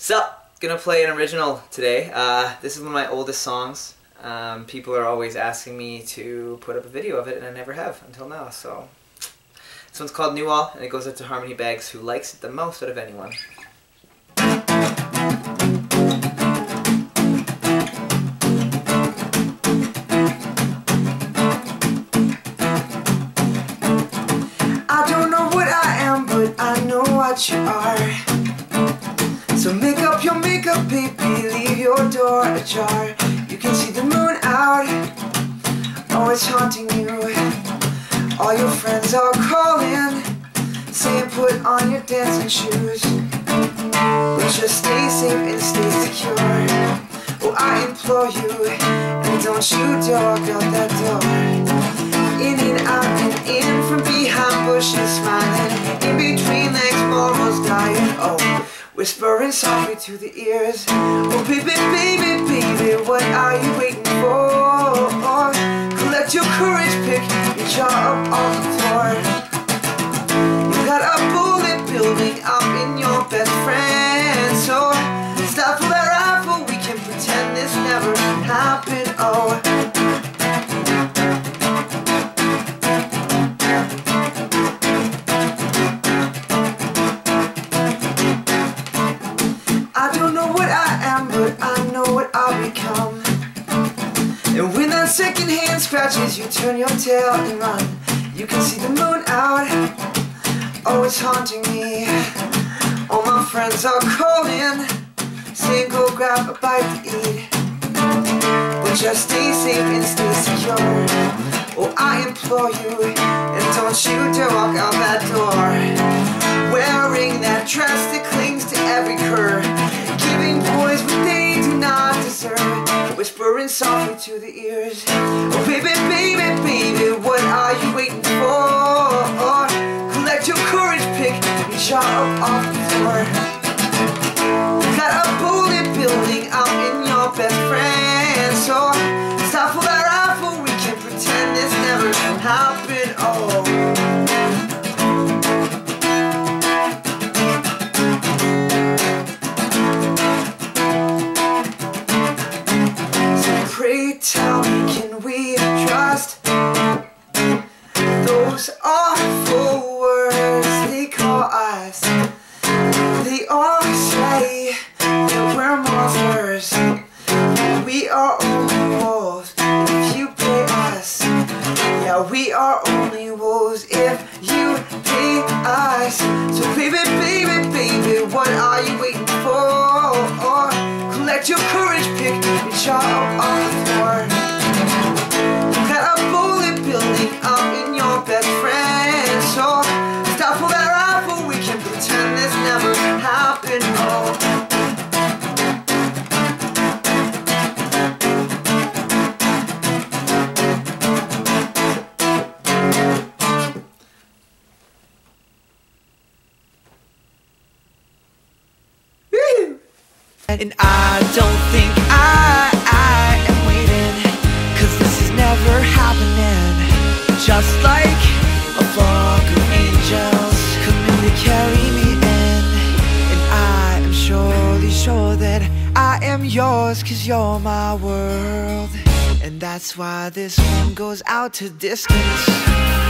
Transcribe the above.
So, gonna play an original today. Uh, this is one of my oldest songs. Um, people are always asking me to put up a video of it, and I never have until now. So, this one's called Nuahal, and it goes out to Harmony Beggs, who likes it the most out of anyone. I don't know what I am, but I know what you are. You can see the moon out, oh, it's haunting you. All your friends are calling, saying put on your dancing shoes. But just stay safe and stay secure. Oh, I implore you, and don't you walk out that door. Whispering softly to the ears. Oh, baby, baby, baby, what are you waiting for? Collect your courage, pick your jaw up what I am, but I know what I'll become. And when that second hand scratches, you turn your tail and run. You can see the moon out. Oh, it's haunting me. All my friends are calling, saying go grab a bite to eat. But just stay safe and stay secure. Oh, I implore you, and don't you dare walk out that door. Wearing that dress Whispering softly to the ears. Oh, baby, baby, baby, what are you waiting for? Collect your courage, pick jaw up off the floor. Tell me, can we trust those awful words they call us? They all say that we're monsters. We are only wolves if you pay us. Yeah, we are only wolves if you pay us. So baby, baby, baby, what are you waiting for? Collect your courage, pick your jaw And I don't think I, I am waiting Cause this is never happening. Just like a flock of angels Coming to carry me in. And I am surely sure that I am yours Cause you're my world. And that's why this one goes out to distance